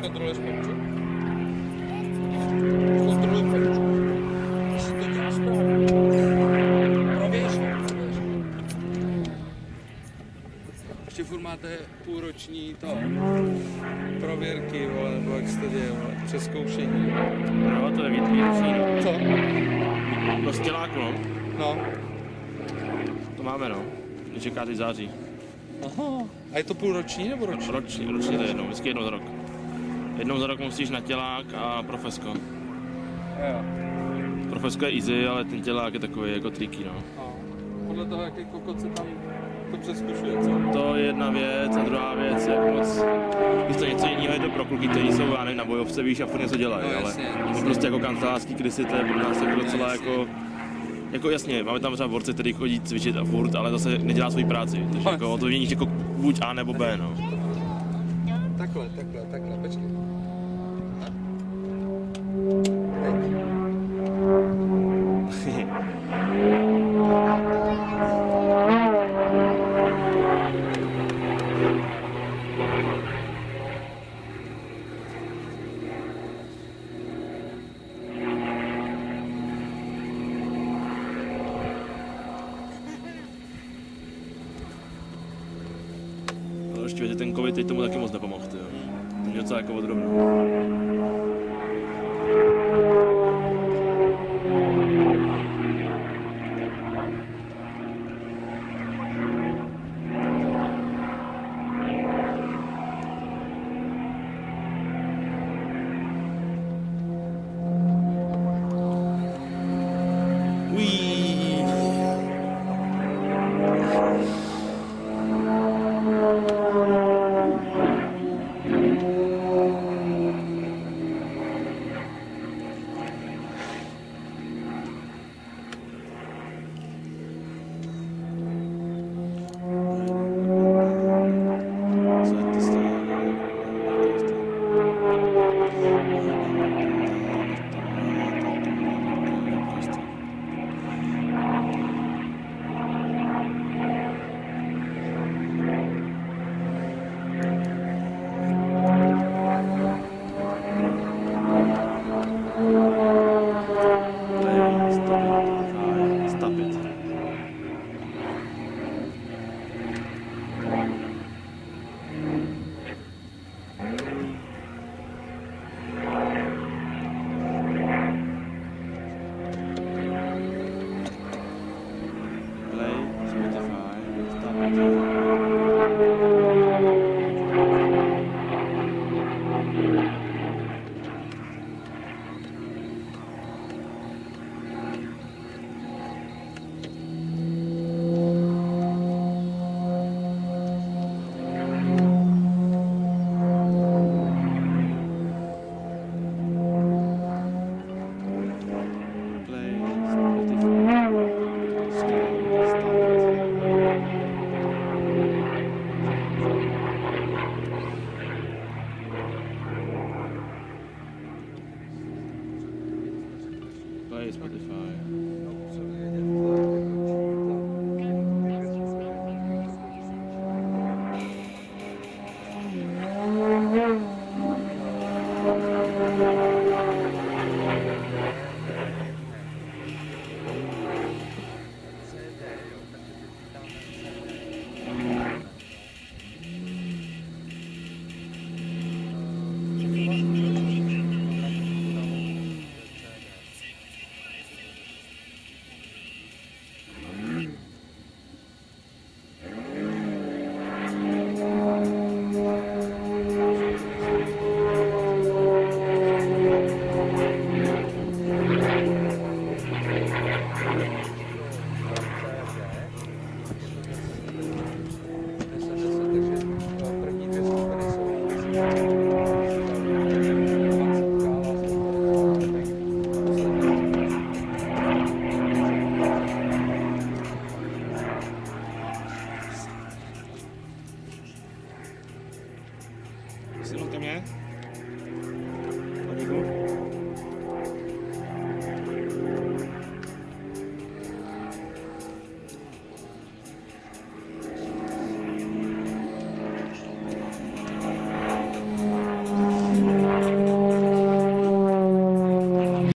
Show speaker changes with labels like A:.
A: Kontroluješ paličku? Kontroluj paličku. Jestli to dělá správně. Prověř. Ještě furt máte půlroční to, prověrky, vole, nebo jak se to děje, vole, přeskoušení.
B: No, to je výroční, no.
A: Co?
B: Prostě lák, no.
A: No.
B: To máme, no. Čeká teď září.
A: Aha. A je to půlroční nebo roční?
B: Roční, roční to je jednou, vždycky jednou za rok. Jednou za rok musíš na tělák a profesko.
A: Jo.
B: Profesko je easy, ale ten tělák je takový jako triky, no.
A: No. Podle toho, jaký kokot se tam to přeskušuje, co?
B: To je jedna věc a druhá věc, jak moc... Když to něco jiného, je to pro kluky, kteří jsou, já nevím, na bojovce, víš, a furt něco dělají,
A: No,
B: ale
A: jasně,
B: my
A: jasně.
B: prostě jako kancelářský krysy, to je pro nás jako docela
A: No, jasně.
B: jako... Jako jasně, máme tam třeba borce, který chodí cvičit a furt, ale zase nedělá svoji práci. Takže
A: No,
B: jako to vidíš jako buď A nebo B, no.
A: Takhle, takhle, takhle, počkej.
B: Že ten covid teď tomu taky moc nepomohl, mě docela jako odrovnal. Spotify. okay?